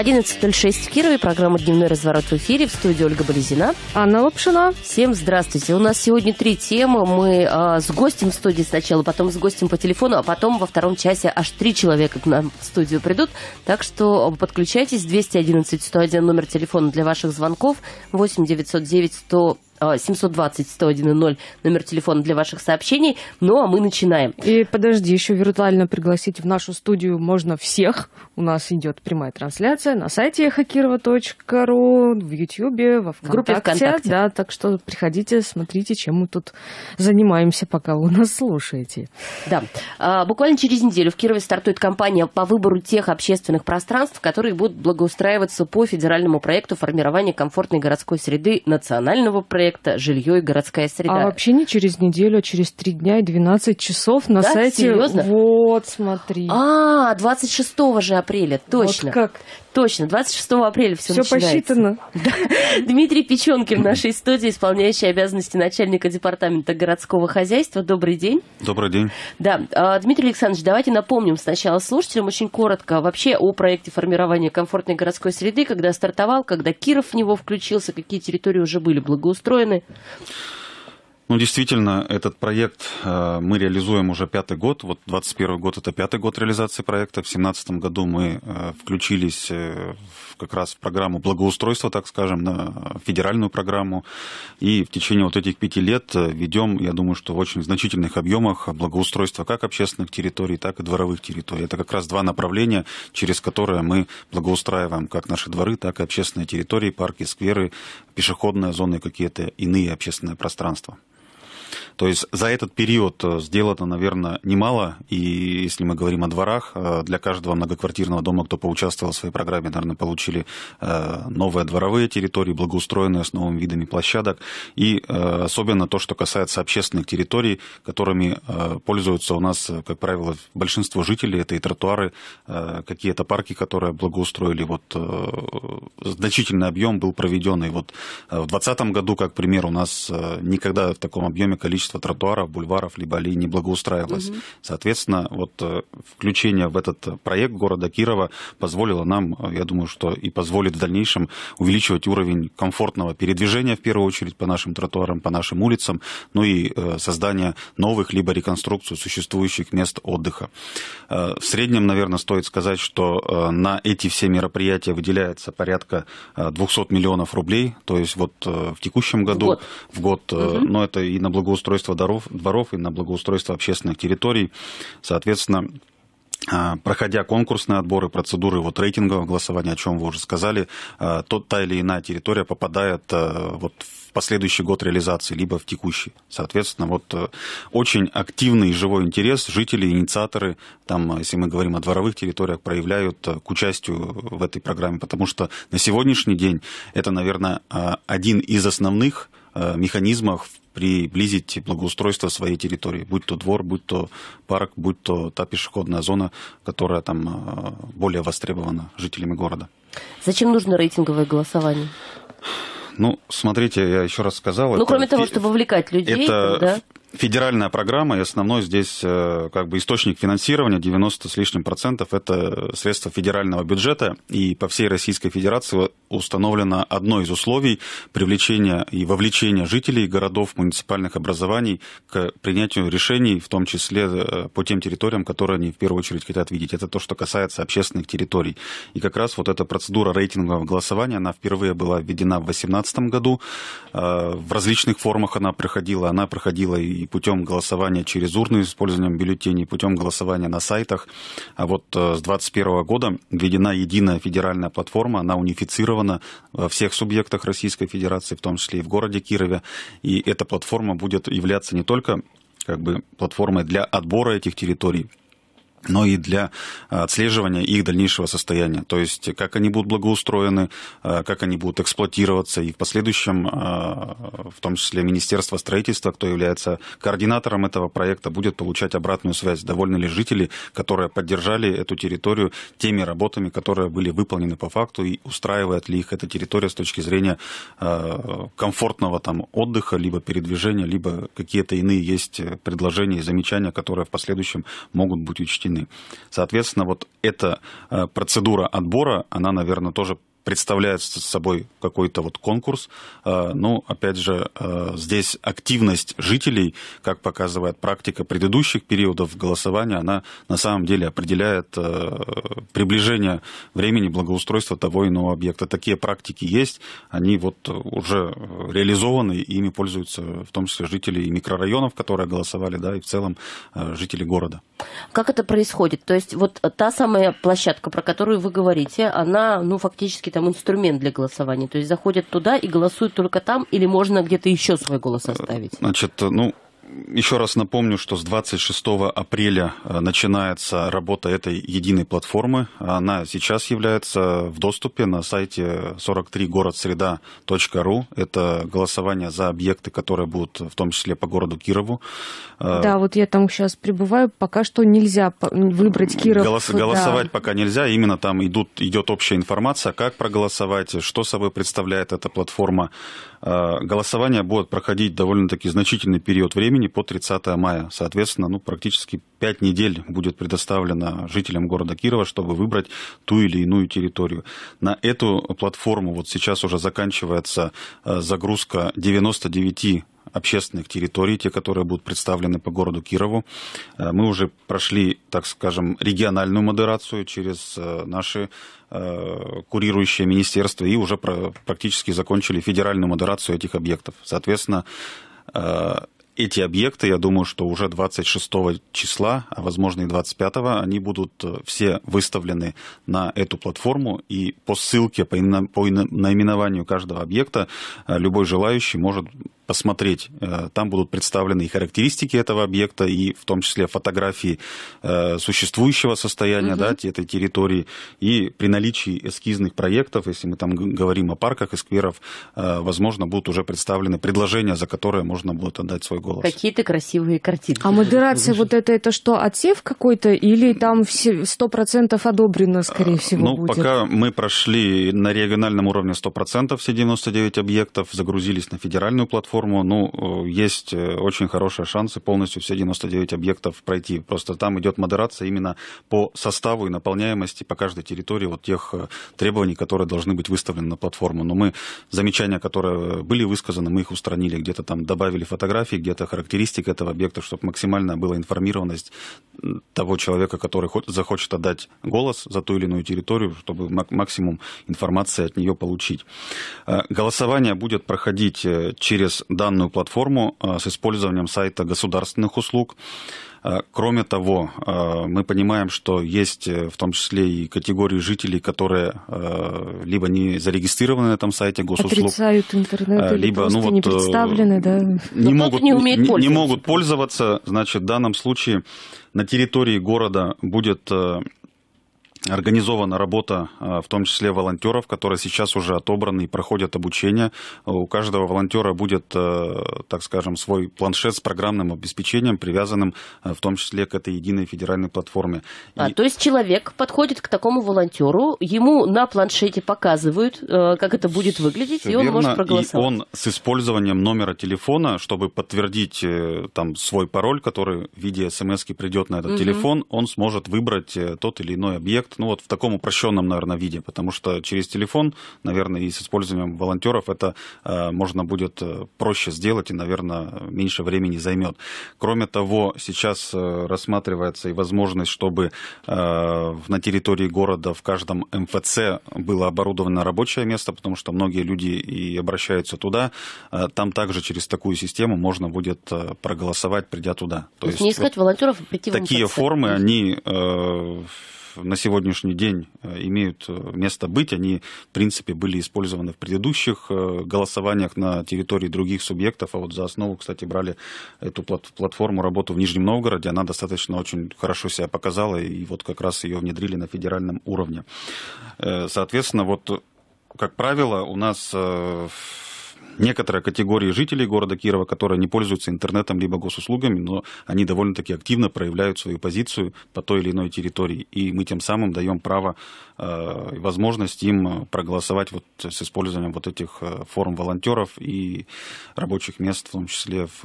11.06 в Кирове. Программа «Дневной разворот» в эфире. В студии Ольга Болезина. Анна Лапшина. Всем здравствуйте. У нас сегодня три темы. Мы а, с гостем в студии сначала, потом с гостем по телефону, а потом во втором часе аж три человека к нам в студию придут. Так что подключайтесь. 211 101 номер телефона для ваших звонков. 8 909 100 720-101-0, номер телефона для ваших сообщений. Ну, а мы начинаем. И подожди, еще виртуально пригласить в нашу студию можно всех. У нас идет прямая трансляция на сайте хакирова.ру, в Ютьюбе, во ВКонтакте. В группе ВКонтакте. Да, так что приходите, смотрите, чем мы тут занимаемся, пока вы нас слушаете. Да. А, буквально через неделю в Кирове стартует кампания по выбору тех общественных пространств, которые будут благоустраиваться по федеральному проекту формирования комфортной городской среды национального проекта проекта «Жилье и городская среда». А вообще не через неделю, а через три дня и 12 часов на да? сайте. Серьезно? Вот, смотри. А, 26 же апреля, точно. Вот как? Точно, 26 апреля все, все начинается. посчитано. Да. Дмитрий Печенкин в нашей студии, исполняющий обязанности начальника департамента городского хозяйства. Добрый день. Добрый день. Да, а, Дмитрий Александрович, давайте напомним сначала слушателям очень коротко вообще о проекте формирования комфортной городской среды, когда стартовал, когда Киров в него включился, какие территории уже были благоустроены. Ну, действительно, этот проект э, мы реализуем уже пятый год. Вот 21 год – это пятый год реализации проекта. В 2017 году мы э, включились э, как раз в программу благоустройства, так скажем, на федеральную программу. И в течение вот этих пяти лет ведем, я думаю, что в очень значительных объемах благоустройства как общественных территорий, так и дворовых территорий. Это как раз два направления, через которые мы благоустраиваем как наши дворы, так и общественные территории, парки, скверы, пешеходные зоны, какие-то иные общественные пространства. То есть за этот период э, сделано, наверное, немало. И если мы говорим о дворах, э, для каждого многоквартирного дома, кто поучаствовал в своей программе, наверное, получили э, новые дворовые территории, благоустроенные с новыми видами площадок. И особенно то, что касается общественных территорий, которыми пользуются у нас, как правило, большинство жителей. Это и тротуары, какие-то парки, которые благоустроили. Вот значительный объем был проведен. И вот в 2020 году, как пример, у нас никогда в таком объеме количество количество тротуаров, бульваров, либо аллей не благоустраивалось. Угу. Соответственно, вот э, включение в этот проект города Кирова позволило нам, э, я думаю, что и позволит в дальнейшем увеличивать уровень комфортного передвижения, в первую очередь, по нашим тротуарам, по нашим улицам, ну и э, создание новых, либо реконструкцию существующих мест отдыха. В среднем, наверное, стоит сказать, что на эти все мероприятия выделяется порядка 200 миллионов рублей, то есть вот в текущем году, в год, в год угу. но это и на благоустройство благоустройство дворов, дворов и на благоустройство общественных территорий. Соответственно, а, проходя конкурсные отборы, процедуры вот рейтингового голосования, о чем вы уже сказали, а, то та или иная территория попадает а, вот в последующий год реализации, либо в текущий. Соответственно, вот очень активный живой интерес жители, инициаторы, там, если мы говорим о дворовых территориях, проявляют к участию в этой программе, потому что на сегодняшний день это, наверное, один из основных механизмов приблизить благоустройство своей территории, будь то двор, будь то парк, будь то та пешеходная зона, которая там э, более востребована жителями города. Зачем нужно рейтинговое голосование? Ну, смотрите, я еще раз сказал. Ну, это, кроме того, чтобы вовлекать людей, это да? Федеральная программа, и основной здесь э, как бы источник финансирования, 90 с лишним процентов, это средства федерального бюджета, и по всей Российской Федерации установлено одно из условий привлечения и вовлечения жителей городов, муниципальных образований к принятию решений, в том числе э, по тем территориям, которые они в первую очередь хотят видеть. Это то, что касается общественных территорий. И как раз вот эта процедура рейтингового голосования, она впервые была введена в 2018 году. Э, в различных формах она проходила. Она проходила и и путем голосования через урны использованием бюллетеней, путем голосования на сайтах. А вот э, с 2021 года введена единая федеральная платформа, она унифицирована во всех субъектах Российской Федерации, в том числе и в городе Кирове. И эта платформа будет являться не только как бы платформой для отбора этих территорий, но и для а, отслеживания их дальнейшего состояния. То есть, как они будут благоустроены, а, как они будут эксплуатироваться, и в последующем, а, в том числе Министерство строительства, кто является координатором этого проекта, будет получать обратную связь, довольны ли жители, которые поддержали эту территорию теми работами, которые были выполнены по факту, и устраивает ли их эта территория с точки зрения комфортного там отдыха, либо передвижения, либо какие-то иные есть предложения и замечания, которые в последующем могут быть учтены включены. Соответственно, вот эта процедура отбора, она, наверное, тоже представляет собой какой-то вот конкурс. А, ну, опять же, а, здесь активность жителей, как показывает практика предыдущих периодов голосования, она на самом деле определяет а, приближение времени благоустройства того иного объекта. Такие практики есть, они вот уже реализованы, ими пользуются в том числе жители и микрорайонов, которые голосовали, да, и в целом жители города. Как это происходит? То есть вот та самая площадка, про которую вы говорите, она, ну, фактически там инструмент для голосования? То есть заходят туда и голосуют только там, или можно где-то еще свой голос оставить? Значит, ну, еще раз напомню, что с 26 апреля э, начинается работа этой единой платформы. Она сейчас является в доступе на сайте 43городсреда.ру. Это голосование за объекты, которые будут в том числе по городу Кирову. Э, да, вот я там сейчас пребываю. Пока что нельзя выбрать Киров. Голос, да. Голосовать пока нельзя. Именно там идут, идет общая информация, как проголосовать, что собой представляет эта платформа. Э, голосование будет проходить довольно-таки значительный период времени по 30 мая. Соответственно, ну, практически 5 недель будет предоставлено жителям города Кирова, чтобы выбрать ту или иную территорию. На эту платформу вот сейчас уже заканчивается э, загрузка 99 общественных территорий, те, которые будут представлены по городу Кирову. Э, мы уже прошли, так скажем, региональную модерацию через э, наши э, курирующие министерства и уже практически закончили федеральную модерацию этих объектов. Соответственно, эти объекты, я думаю, что уже 26 числа, а возможно и 25, они будут все выставлены на эту платформу, и по ссылке, по наименованию каждого объекта любой желающий может посмотреть. Э, там будут представлены и характеристики этого объекта, и в том числе фотографии э, существующего состояния угу. да, этой территории. И при наличии эскизных проектов, если мы там говорим о парках и скверах, э, возможно, будут уже представлены предложения, за которые можно будет отдать свой голос. Какие-то красивые картины. А модерация вот это, это что, отсев какой-то или там сто процентов одобрено, скорее всего, ну, будет? пока мы прошли на региональном уровне 100%, все 99 объектов, загрузились на федеральную платформу, платформу, ну, есть э, очень хорошие шансы полностью все 99 объектов пройти. Просто там идет модерация именно по составу и наполняемости по каждой территории вот тех э, требований, которые должны быть выставлены на платформу. Но мы замечания, которые были высказаны, мы их устранили, где-то там добавили фотографии, где-то характеристик этого объекта, чтобы максимально была информированность того человека, который захочет отдать голос за ту или иную территорию, чтобы максимум информации от нее получить. Э, голосование будет проходить через данную платформу а, с использованием сайта государственных услуг. А, кроме того, а, мы понимаем, что есть э, в том числе и категории жителей, которые либо не зарегистрированы на этом сайте госуслуг, отрицают интернет, либо ну, вот, не представлены, да. не, могут, не, не, не могут пользоваться. Значит, в данном случае на территории города будет э, организована работа, а, в том числе волонтеров, которые сейчас уже отобраны и проходят обучение. У каждого волонтера будет, э, так скажем, свой планшет с программным обеспечением, привязанным э, в том числе к этой единой федеральной платформе. А, и... То есть человек подходит к такому волонтеру, ему на планшете показывают, э, как это будет выглядеть, Все и он верно. может проголосовать. И он с использованием номера телефона, чтобы подтвердить там свой пароль, который в виде смс придет на этот угу. телефон, он сможет выбрать тот или иной объект, проект, ну вот в таком упрощенном, наверное, виде, потому что через телефон, наверное, и с использованием волонтеров это э, можно будет э, проще сделать и, наверное, меньше времени займет. Кроме того, сейчас э, рассматривается и возможность, чтобы э, на территории города в каждом МФЦ было оборудовано рабочее место, потому что многие люди и обращаются туда. Э, там также через такую систему можно будет э, проголосовать, придя туда. То, То есть не искать вот волонтеров, прийти в МФЦ. Такие формы, они э, на сегодняшний день э, имеют э, место быть. Они, в принципе, были использованы в предыдущих э, голосованиях на территории других субъектов. А вот за основу, кстати, брали эту платформу работу в Нижнем Новгороде. Она достаточно очень хорошо себя показала, и вот как раз ее внедрили на федеральном уровне. Соответственно, вот, как правило, у нас некоторые категории жителей города Кирова, которые не пользуются интернетом либо госуслугами, но они довольно-таки активно проявляют свою позицию по той или иной территории. И мы тем самым даем право э, и возможность им проголосовать вот с использованием вот этих э, форм волонтеров и рабочих мест, в том числе в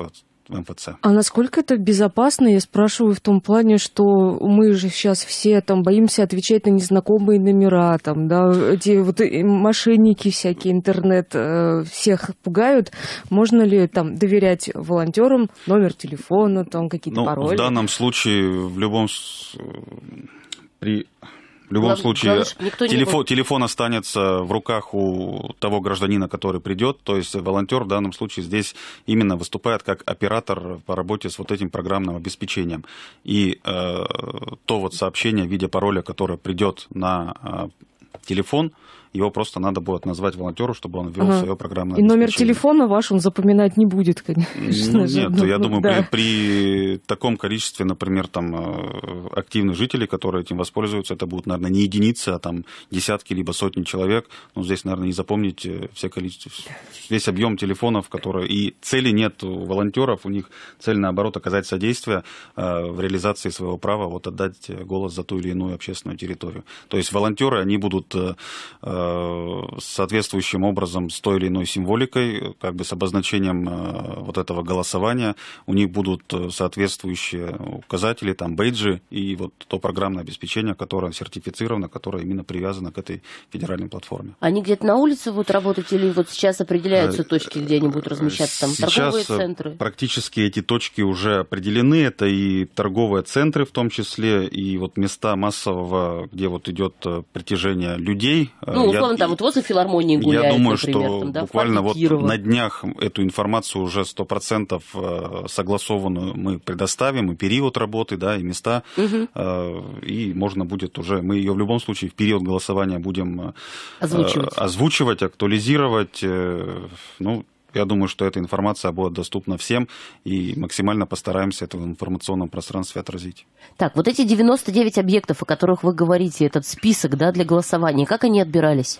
МФЦ. А насколько это безопасно, я спрашиваю в том плане, что мы же сейчас все там боимся отвечать на незнакомые номера, там, да, эти вот э, мошенники всякие, интернет э, всех пугают. Можно ли там доверять волонтерам номер телефона, там какие-то ну, пароли? В данном случае в любом при в любом Глав... случае, телефон, телефон останется в руках у того гражданина, который придет. То есть волонтер в данном случае здесь именно выступает как оператор по работе с вот этим программным обеспечением. И э, то вот сообщение в виде пароля, которое придет на э, телефон, его просто надо будет назвать волонтеру, чтобы он ввел ага. свое программное И номер телефона ваш он запоминать не будет, конечно. Ну, нет, ну, я думаю, да. при, при таком количестве, например, там э, активных жителей, которые этим воспользуются, это будут, наверное, не единицы, а там десятки либо сотни человек. Ну, здесь, наверное, не запомнить э, все количество, весь объем телефонов, которые... И цели нет у волонтеров, у них цель, наоборот, оказать содействие э, в реализации своего права вот отдать голос за ту или иную общественную территорию. То есть волонтеры, они будут соответствующим образом с той или иной символикой, как бы с обозначением э, вот этого голосования. У них будут э, соответствующие указатели, там бейджи и вот то программное обеспечение, которое сертифицировано, которое именно привязано к этой федеральной платформе. Они где-то на улице будут работать или вот сейчас определяются точки, где они будут размещаться, там сейчас торговые центры? практически эти точки уже определены, это и торговые центры в том числе, и вот места массового, где вот идет притяжение людей. Ну, условно, там вот возле филармонии гуляют, Я думаю, например, что там, да, буквально вот на днях эту информацию уже 100% э, согласованную мы предоставим, и период работы, да, и места, угу. и можно будет уже, мы ее в любом случае в период голосования будем э, озвучивать, озвучивать актуализировать, ну, я думаю, что эта информация будет доступна всем, и максимально постараемся это в информационном пространстве отразить. Так, вот эти 99 объектов, о которых вы говорите, этот список да, для голосования, как они отбирались?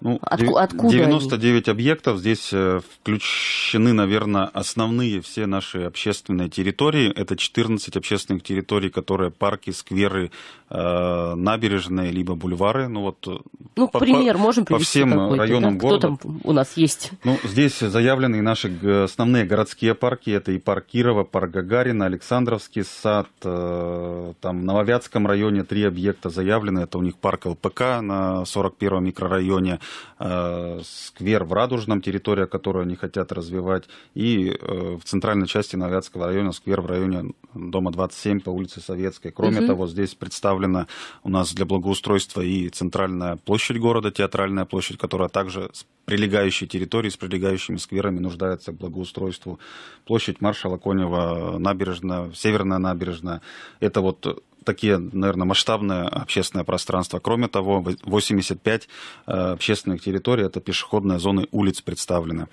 Ну, Отку- откуда 99 они? объектов. Здесь э, включены, наверное, основные все наши общественные территории. Это 14 общественных территорий, которые парки, скверы, э, набережные, либо бульвары. Ну, вот, э, ну по, пример по, можем привести По всем районам да? города. Кто там у нас есть? Ну, здесь заявлены наши основные городские парки. Это и парк Кирова, парк Гагарина, Александровский сад. Там в Нововятском районе три объекта заявлены. Это у них парк ЛПК на 41-м микрорайоне Э, сквер в Радужном, территория, которую они хотят развивать, и э, в центральной части Новятского района сквер в районе дома 27 по улице Советской. Кроме угу. того, здесь представлена у нас для благоустройства и центральная площадь города, театральная площадь, которая также с прилегающей территорией, с прилегающими скверами нуждается в благоустройству. Площадь маршала Конева, набережная, северная набережная. Это вот такие, наверное, масштабное общественное пространство. Кроме того, 85 э, общественных территорий, это пешеходные зоны улиц представлены,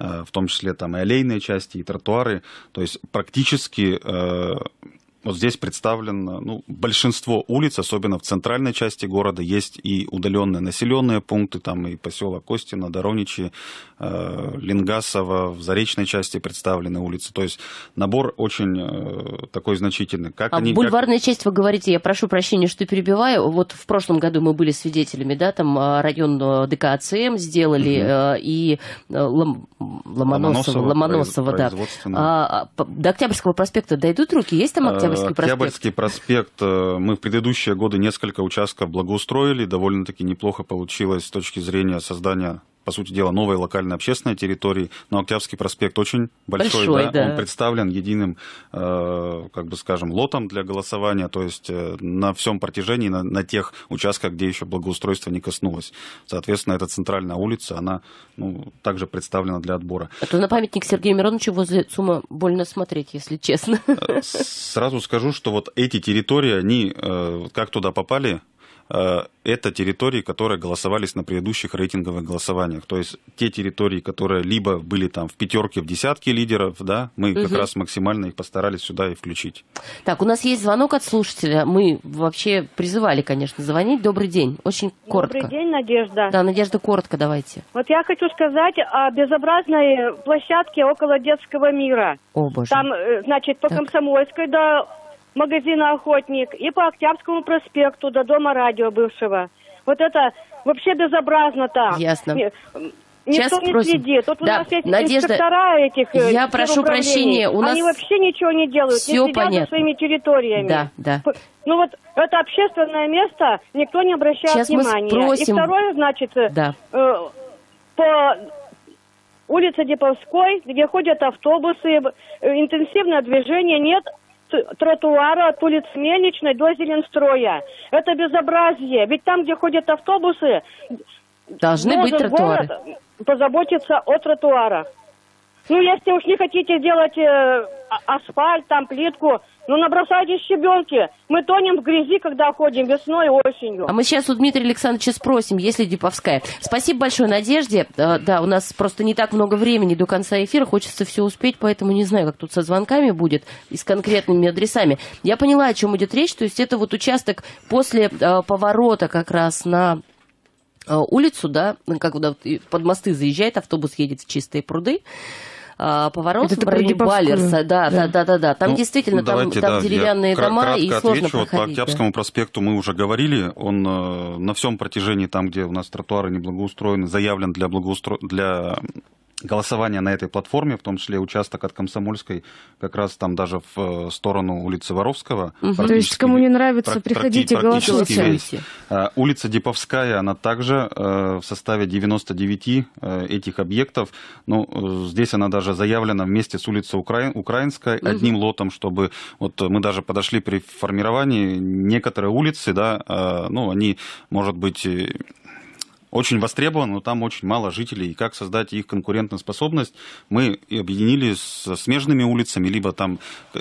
э, в том числе там и аллейные части, и тротуары. То есть практически э, вот здесь представлено ну, большинство улиц, особенно в центральной части города, есть и удаленные населенные пункты, там и поселок Костина, Дороничи, э, Лингасово, в Заречной части представлены улицы. То есть набор очень э, такой значительный. Как а они, бульварная как... часть, вы говорите, я прошу прощения, что перебиваю. Вот в прошлом году мы были свидетелями, да, там э, район э, ДКАЦМ сделали, угу. э, и э, Лом... Ломоносово, Ломоносово, Ломоносово да. А, а, до Октябрьского проспекта дойдут руки? Есть там Октябрьский Октябрьский проспект. Октябрьский проспект. Э, мы в предыдущие годы несколько участков благоустроили. Довольно-таки неплохо получилось с точки зрения создания по сути дела, новой локальной общественной территории. Но Октябрьский проспект очень большой, большой да? Да. он представлен единым, э, как бы скажем, лотом для голосования, то есть э, на всем протяжении, на, на тех участках, где еще благоустройство не коснулось. Соответственно, эта центральная улица, она ну, также представлена для отбора. А то на памятник Сергею Мироновичу возле ЦУМа больно смотреть, если честно. Э, сразу скажу, что вот эти территории, они как туда попали, Э, это территории, которые голосовались на предыдущих рейтинговых голосованиях. То есть те территории, которые либо были там в пятерке, в десятке лидеров, да, мы угу. как раз максимально их постарались сюда и включить. Так, у нас есть звонок от слушателя. Мы вообще призывали, конечно, звонить. Добрый день. Очень коротко. Добрый день, Надежда. Да, Надежда, коротко давайте. Вот я хочу сказать о безобразной площадке около детского мира. О, боже. Там, э, значит, по так. Комсомольской до магазина «Охотник» и по Октябрьскому проспекту до дома радио бывшего. Вот это вообще безобразно там. Ясно. Сейчас Никто не спросим. следит. Тут да, у нас есть Надежда, инспектора этих э, я прошу прощения, у нас... Они вообще ничего не делают, Всё не следят понятно. за своими территориями. Да, да. Ну вот это общественное место, никто не обращает Сейчас мы внимания. спросим. И второе, значит, э, Да. э, по улице Деповской, где ходят автобусы, э, интенсивное движение, нет тротуара от улицы Мельничной до Зеленстроя. Это безобразие. Ведь там, где ходят автобусы, Должны быть тротуары. город позаботиться о тротуарах. Ну, если уж не хотите делать э, а- асфальт, там, плитку, ну, набросайте щебенки. Мы тонем в грязи, когда ходим весной и осенью. А мы сейчас у Дмитрия Александровича спросим, есть ли Деповская. Спасибо большое, Надежде. Э, Да, у нас просто не так много времени до конца эфира, хочется все успеть, поэтому не знаю, как тут со звонками будет и с конкретными адресами. Я поняла, о чем идет речь, то есть это вот участок после э, поворота как раз на э, улицу, да, как вот под мосты заезжает, автобус едет в чистые пруды, а, поворот Это в районе. Балерса, да, да, да, да, да. Там Ну, действительно там, давайте, там да, я деревянные дома и сложно отвечу. Вот по проходить. да. Октябрьскому проспекту мы уже говорили, он э, на всем протяжении, там, где у нас тротуары не благоустроены, заявлен для, благоустро... для голосования на этой платформе, в том числе участок от Комсомольской, как раз там даже в э, сторону улицы Воровского. Мгм. То есть, кому не нравится, приходите, голосуйте. весь. А, Улица Деповская, она также э, в составе 99 э, этих объектов. Ну, э, здесь она даже заявлена вместе с улицей Укра- Украинской одним лотом, чтобы вот мы даже подошли при формировании некоторые улицы, да, э, ну, они, может быть, э, очень востребованы, но там очень мало жителей. И как создать их конкурентоспособность, мы и объединили с смежными улицами, либо там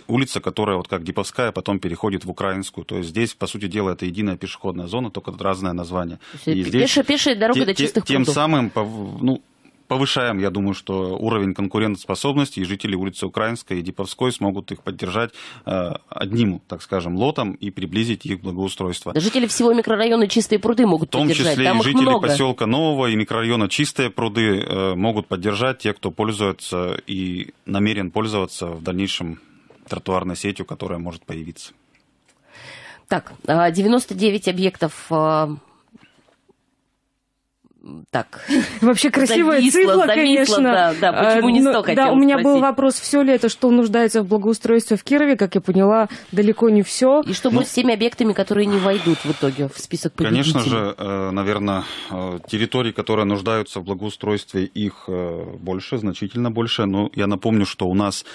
улица, которая, вот как Диповская, потом переходит в Украинскую. То есть здесь, по сути дела, это единая пешеходная зона, только разное название. То есть пешая- пешая дорога те- до те- чистых Тем прудов. самым, ну, повышаем, я думаю, что уровень конкурентоспособности, и жители улицы Украинской и Диповской смогут их поддержать э, одним, так скажем, лотом и приблизить их благоустройство. Жители всего микрорайона Чистые пруды могут В том поддержать. числе Там и жители много. поселка Нового и микрорайона Чистые пруды э, могут поддержать те, кто пользуется и намерен пользоваться в дальнейшем тротуарной сетью, которая может появиться. Так, а, 99 объектов. Так, Вообще красивая Зависла, цифра, зависла, конечно. да, да, почему А, не ну, 100 Да, хотела у меня был спросить. вопрос, все ли это, что нуждается в благоустройстве в Кирове, как я поняла, далеко не все. и что будет с теми объектами, которые не войдут в итоге в список победителей? Конечно же, э, наверное, э, территорий, которые нуждаются в благоустройстве, их э, больше, значительно больше. Но я напомню, что у нас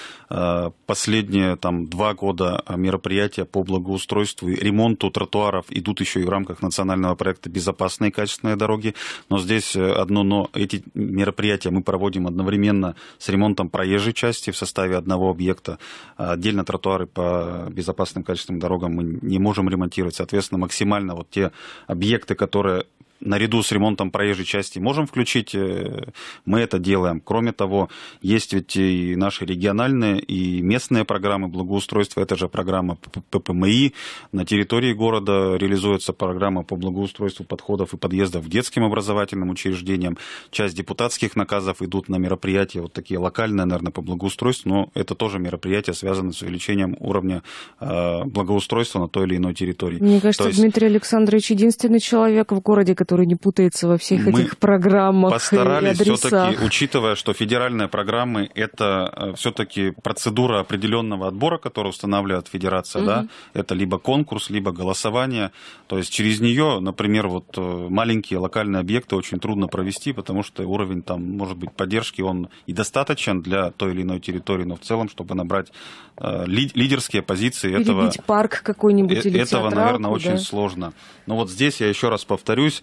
последние там, два года мероприятия по благоустройству и ремонту тротуаров идут еще и в рамках национального проекта «Безопасные и качественные дороги». Но здесь э, одно но. Эти мероприятия мы проводим одновременно с ремонтом проезжей части в составе одного объекта. А Отдельно тротуары по безопасным качественным дорогам мы не можем ремонтировать. Соответственно, максимально вот те объекты, которые наряду с ремонтом проезжей части можем включить, э, мы это делаем. Кроме того, есть ведь и наши региональные и местные программы благоустройства. Это же программа ППМИ. На территории города реализуется программа по благоустройству подходов и подъездов к детским образовательным учреждениям. Часть депутатских наказов идут на мероприятия, вот такие локальные, наверное, по благоустройству, но это тоже мероприятия, связанные с увеличением уровня э, благоустройства на той или иной территории. Мне кажется, То есть- Дмитрий Александрович единственный человек в городе, который не путается во всех Мы этих программах Постарались все-таки, учитывая, что федеральные программы это все-таки процедура определенного отбора, которую устанавливает федерация, да, это либо конкурс, либо голосование. То есть через нее, например, вот э, маленькие локальные объекты очень трудно провести, потому что уровень там, может быть, поддержки, он и достаточен для той или иной территории, но в целом, чтобы набрать э, ли- лидерские позиции этого... Перебить парк какой-нибудь Э, или Этого, театралку, наверное, очень да. сложно. Но вот здесь я еще раз повторюсь,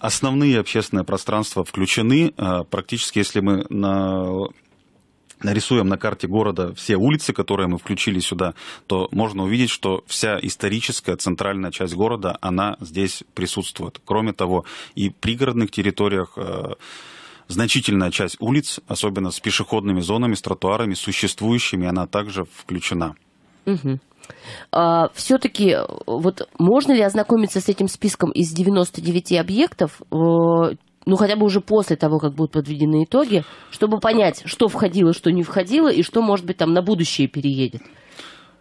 основные общественные пространства включены. Э, Практически, если мы на нарисуем на карте города все улицы, которые мы включили сюда, то можно увидеть, что вся историческая центральная часть города, она здесь присутствует. Кроме того, и пригородных территориях э, значительная часть улиц, особенно с пешеходными зонами, с тротуарами, существующими, она также включена. Все-таки вот можно ли ознакомиться с этим списком из 99 объектов, э, ну хотя бы уже после того, как будут подведены итоги, чтобы понять, что входило, что не входило, и что, может быть, там на будущее переедет?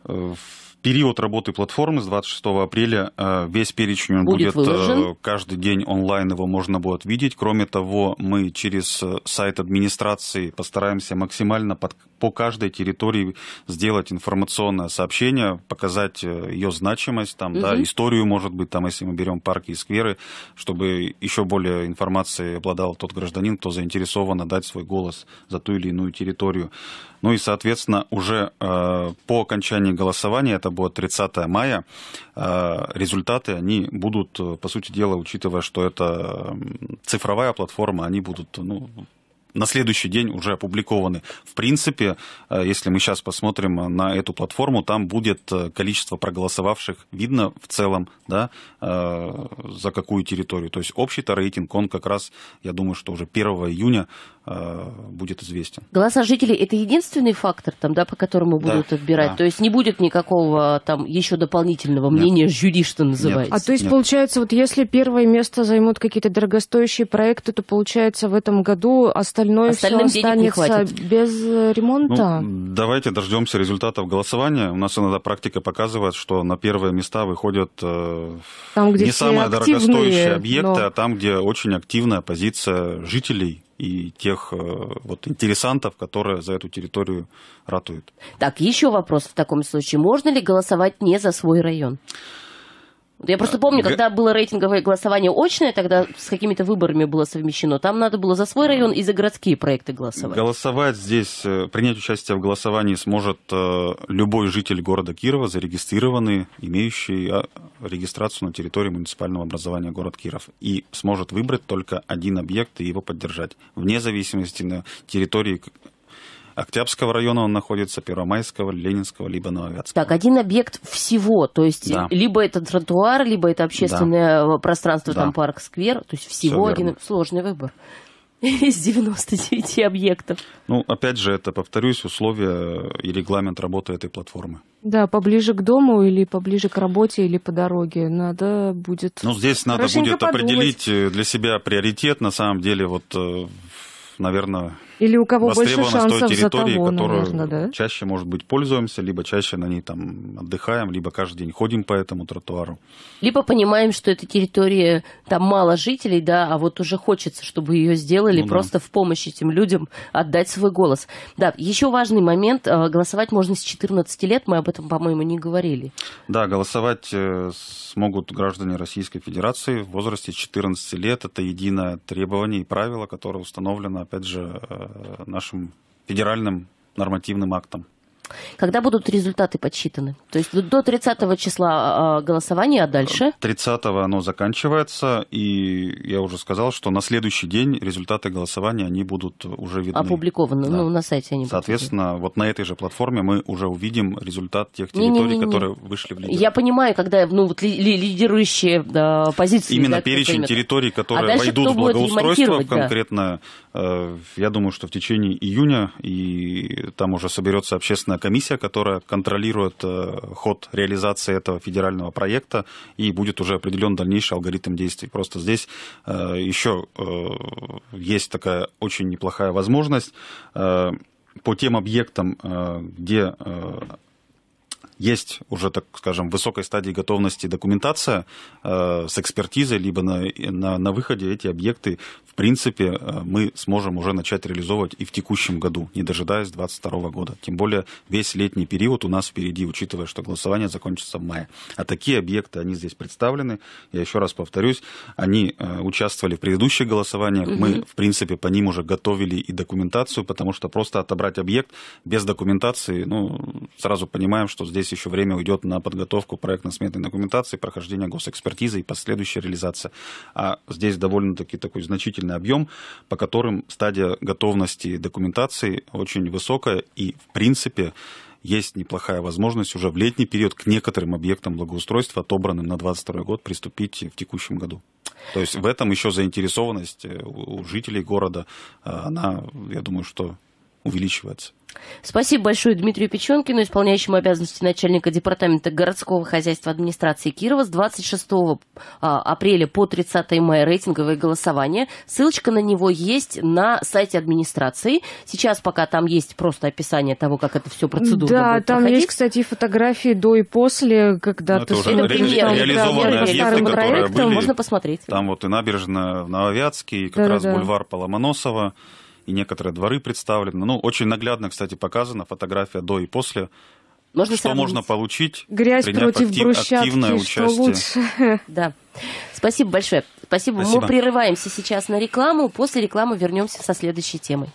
Э, В период работы платформы с 26 апреля э, весь перечень будет, будет э, каждый день онлайн, его можно будет видеть. Кроме того, мы через сайт администрации постараемся максимально под, по каждой территории сделать информационное сообщение, показать ее значимость, там, угу. да, историю, может быть, там, если мы берем парки и скверы, чтобы еще более информации обладал тот гражданин, кто заинтересован дать свой голос за ту или иную территорию. Ну и, соответственно, уже э, по окончании голосования, это будет 30 мая, э, результаты, они будут, э, по сути дела, учитывая, что это цифровая платформа, они будут ну, на следующий день уже опубликованы. В принципе, э, если мы сейчас посмотрим на эту платформу, там будет э, количество проголосовавших видно в целом, да, э, за какую территорию. То есть общий-то рейтинг, он как раз, я думаю, что уже 1 июня будет известен. Голоса жителей – это единственный фактор, там, да, по которому будут да, отбирать? Да. То есть не будет никакого там еще дополнительного мнения Нет. жюри, что называется? Нет. А то есть, Нет. получается, вот если первое место займут какие-то дорогостоящие проекты, то, получается, в этом году остальные остальное Остальным все останется без ремонта? Ну, давайте дождемся результатов голосования. У нас иногда практика показывает, что на первые места выходят э, там, где не самые дорогостоящие объекты, но... а там, где очень активная позиция жителей и тех э, вот интересантов, которые за эту территорию ратуют. Так, еще вопрос в таком случае. Можно ли голосовать не за свой район? Я просто помню, когда было рейтинговое голосование очное, тогда с какими-то выборами было совмещено. Там надо было за свой район и за городские проекты голосовать. Голосовать здесь, э, принять участие в голосовании сможет э, любой житель города Кирова, зарегистрированный, имеющий а, регистрацию на территории муниципального образования город Киров. И сможет выбрать только один объект и его поддержать. Вне зависимости на территории Октябрьского района он находится, Первомайского, Ленинского, либо Нововятского. Так, один объект всего, то есть да. либо это тротуар, либо это общественное да. пространство, да. там парк, сквер, то есть всего Все один верно. сложный выбор из 99 объектов. Ну, опять же, это, повторюсь, условия и регламент работы этой платформы. Да, поближе к дому или поближе к работе или по дороге надо будет... Ну, здесь надо будет подумать. определить для себя приоритет. На самом деле, вот, э, наверное, или у кого больше шансов той территории, за того, которую наверное, да? чаще, может быть, пользуемся, либо чаще на ней там отдыхаем, либо каждый день ходим по этому тротуару. Либо понимаем, что эта территория, там мало жителей, да, а вот уже хочется, чтобы ее сделали, ну, просто да. в помощь этим людям отдать свой голос. Да, еще важный момент, э, голосовать можно с 14 лет, мы об этом, по-моему, не говорили. Да, голосовать э, смогут граждане Российской Федерации в возрасте 14 лет. Это единое требование и правило, которое установлено, опять же, э, нашим федеральным нормативным актом. Когда будут результаты подсчитаны? То есть до 30 числа а, голосования, а дальше? 30 оно заканчивается, и я уже сказал, что на следующий день результаты голосования, они будут уже видны. Опубликованы, да. ну, на сайте они Соответственно, будут. вот на этой же платформе мы уже увидим результат тех территорий, не, не, не, которые вышли в лидеры. Я понимаю, когда, ну, вот лидирующие да, позиции. Именно да, перечень территорий, которые а войдут в благоустройство конкретно, да. Э, я думаю, что в течение июня, и там уже соберется общественная комиссия, которая контролирует э, ход реализации этого федерального проекта, и будет уже определен дальнейший алгоритм действий. Просто здесь э, еще э, есть такая очень неплохая возможность по тем объектам, где есть уже, так скажем, в высокой стадии готовности документация э, с экспертизой, либо на, на, на выходе эти объекты, в принципе, э, мы сможем уже начать реализовывать и в текущем году, не дожидаясь 2022 года. Тем более весь летний период у нас впереди, учитывая, что голосование закончится в мае. А такие объекты, они здесь представлены. Я еще раз повторюсь, они э, участвовали в предыдущих голосованиях. Угу. Мы, в принципе, по ним уже готовили и документацию, потому что просто отобрать объект без документации, ну, сразу понимаем, что здесь здесь еще время уйдет на подготовку проектно-сметной документации, прохождение госэкспертизы и последующая реализация. А здесь довольно-таки такой значительный объем, по которым стадия готовности документации очень высокая и, в принципе, есть неплохая возможность уже в летний период к некоторым объектам благоустройства, отобранным на 2022 год, приступить в текущем году. То есть в этом еще заинтересованность у жителей города, она, я думаю, что увеличивается. Спасибо большое Дмитрию Печенкину, исполняющему обязанности начальника департамента городского хозяйства администрации Кирова с 26 а, апреля по 30 мая рейтинговое голосование. Ссылочка на него есть на сайте администрации. Сейчас пока там есть просто описание того, как это все процедурно Да, будет там проходить. есть, кстати, фотографии до и после, когда Ну, ты это уже Это ре- пример, реализованные пример объекты, старым которые проектом, были. можно посмотреть. Там вот и набережная в Нововятске, и как Да-да-да. раз бульвар Поломоносова, и некоторые дворы представлены. Ну, очень наглядно, кстати, показана фотография до и после. Можно что сравнить. можно получить, Грязь приняв против актив- брусчатки, активное что участие. лучше. Да. Спасибо большое. Спасибо. Спасибо. Мы прерываемся сейчас на рекламу. После рекламы вернемся со следующей темой.